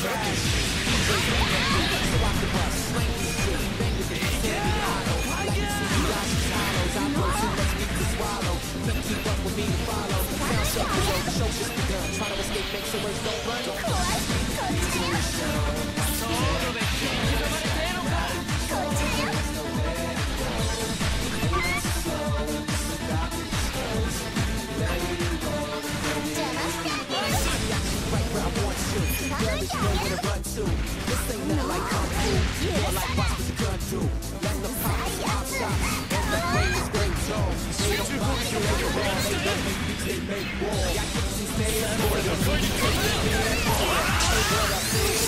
Flash. Stay in the corner, you're going to get it.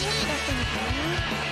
違いだったのかな。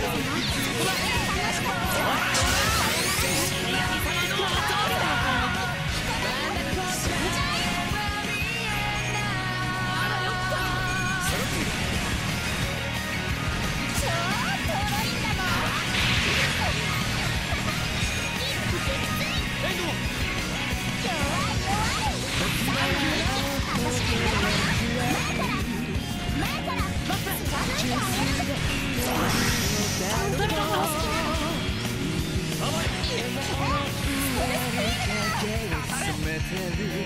ですよ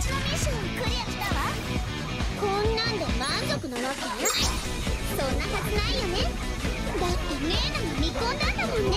っのミッションをクリアしたわこんなんで満足なわけ？そんなはずないよね。だってメイナが見込んだんだもんね。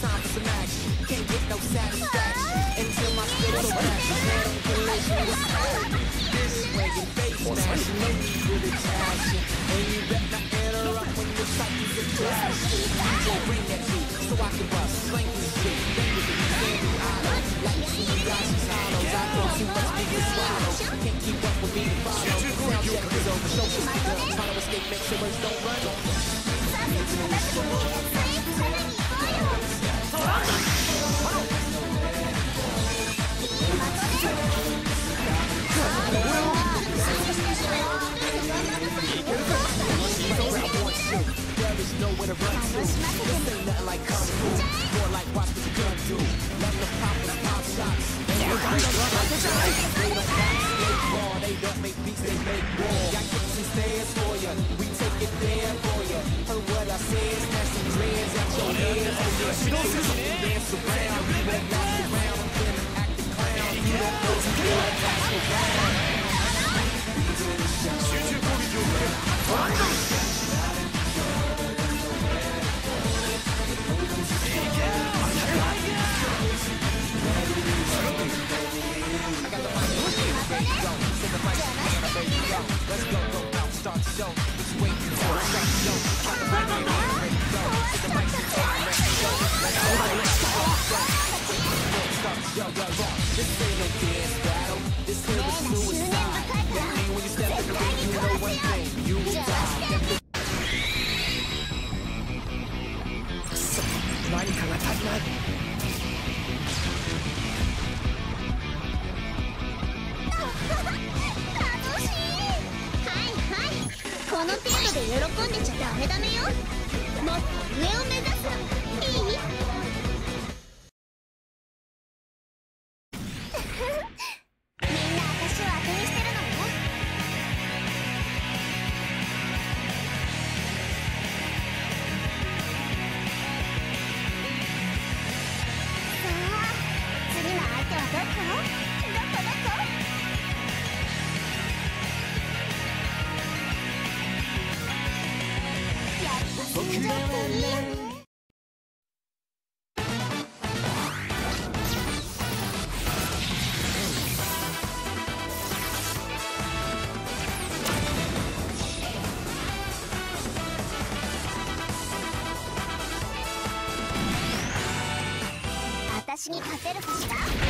some action. Can't get no satisfaction until my spiritual passion head on collision with. This way and face smashing, no need for the passion. And you bet not interrupt when your psyche's a clashing. DJ bring that beat so I can bust, slang this shit. Bring it to the candy auto. Like you see you guys these hollows. I throw too much big to swallow. Can't keep up with me to follow. Sound check is over, show is done. Follow escape, make sure words don't run. Let's go, go out, start the show. It's way too far, start the show. Try to find me, ready to go. The mic, the to go. Let's go, let's go, let's go. Start the show, go, go. This ain't no dance battle. 私に勝てるかしら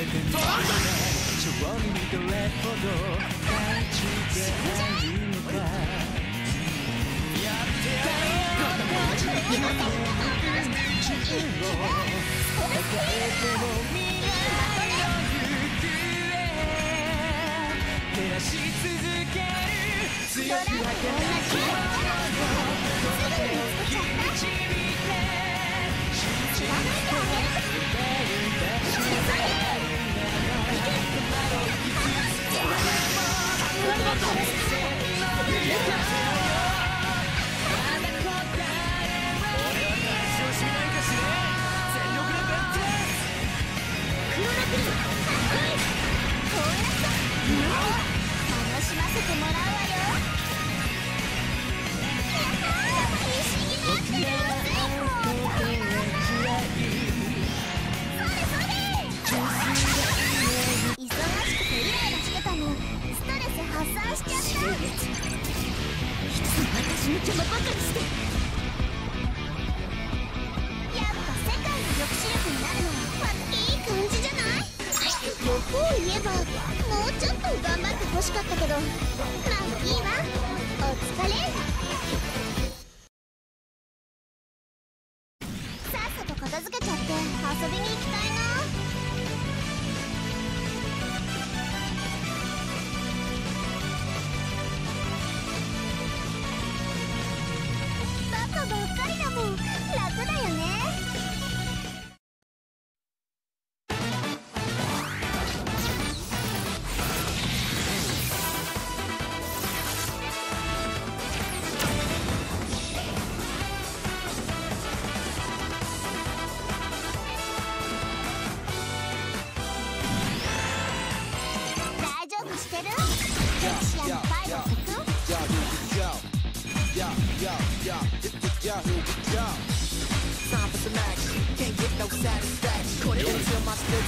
れてにどれほど勘いのかやってやるこの文字の君自分を抱えても未来の行方照らし続ける強んな気持ちを導いて信じる。ち抜けばばかりして。やっぱ世界の抑止力になるのは、ま、いい感じじゃない？欲を言えばもうちょっと頑張ってほしかったけど。まあいいわ。お疲れ。だよね。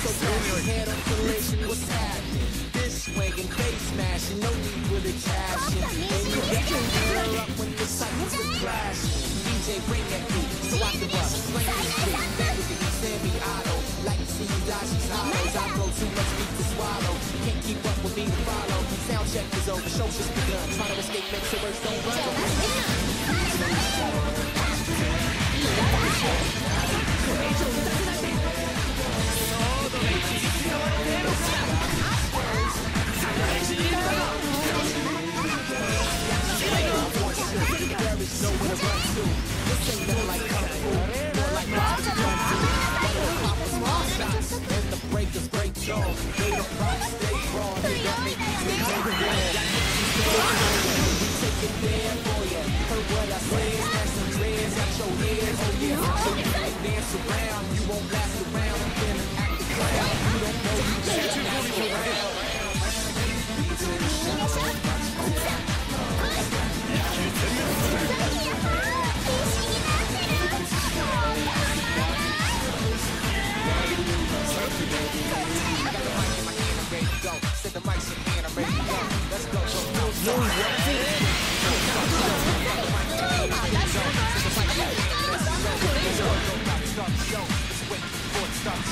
So smash head on collation, what's happening? This swinging, face smashing, no need for the passion. And you get your girl up when the cycles are crashing. DJ, bring that beat, so I can bust. Slam this shit, melody, semi-auto. Like to see you dodge these hollows. I go too much meat to swallow. Can't keep up with me to follow. Sound check is over, show's just begun. Try to escape, make sure words don't run. Don't run.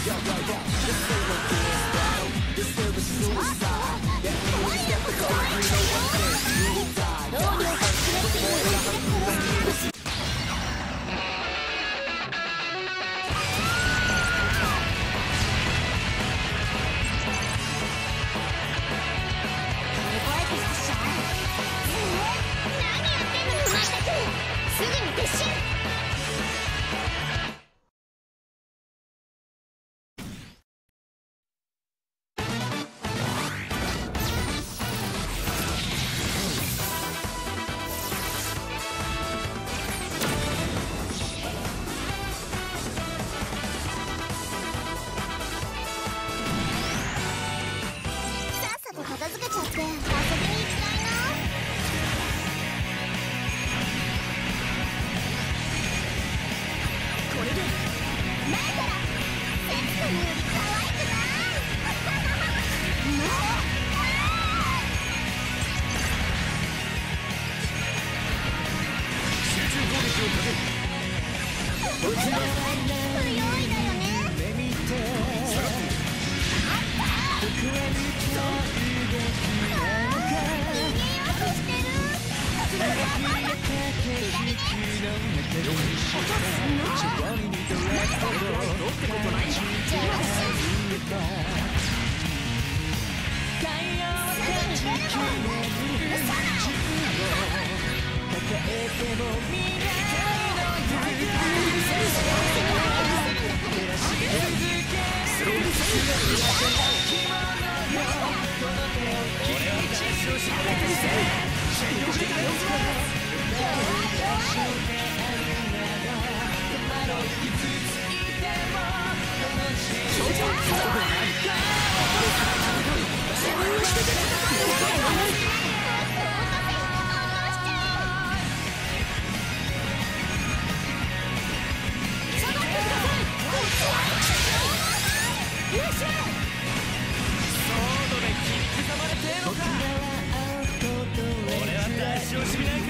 Yo, yo, yo, stand. Yeah. 俺は大事を知りないか。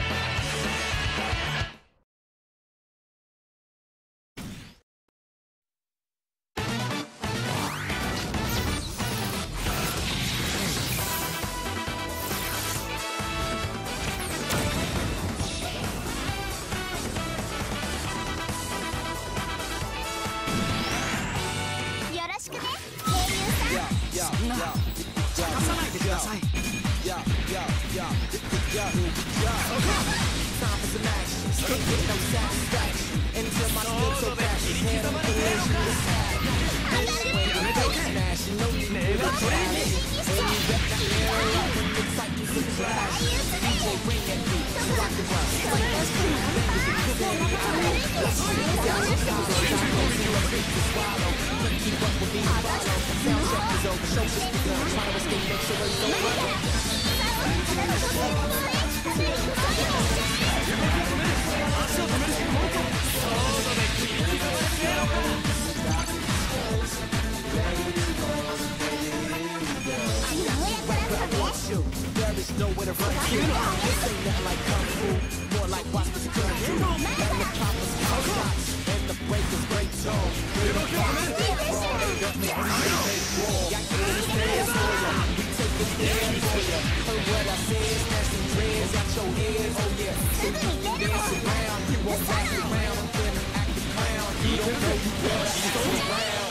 yo. Time for some action. Still get. Until my skill so fast. Head on collision with satin. When the face smashing, no need to go. When you wreck the area, when the tight is a crash. DJ bring that beat, rock the bus. Keep up with me, follow. Soundcheck is over, show just begun. Trying to escape, make sure it's over. There is nowhere to run ain't like kung fu, more like watch the and the breakers break don't out your head. Oh yeah, so you dance around, you won't around. Act clown. Don't know you better so around.